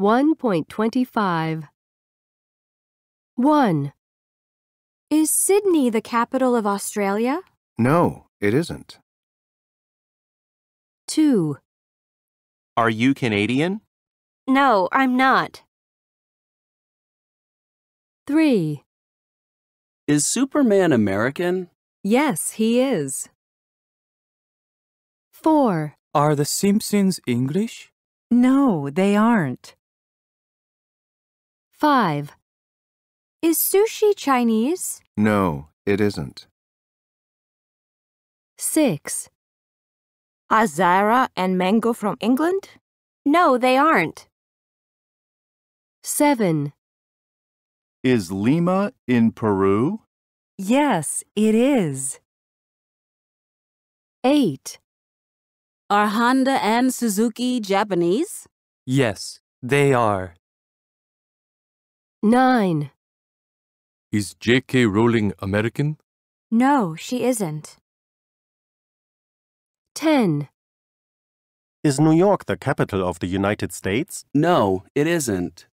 1.25 1. Is Sydney the capital of Australia? No, it isn't. 2. Are you Canadian? No, I'm not. 3. Is Superman American? Yes, he is. 4. Are the Simpsons English? No, they aren't. 5. Is sushi Chinese? No, it isn't. 6. Are Zara and Mango from England? No, they aren't. 7. Is Lima in Peru? Yes, it is. 8. Are Honda and Suzuki Japanese? Yes, they are. 9. Is J.K. Rowling American? No, she isn't. 10. Is New York the capital of the United States? No, it isn't.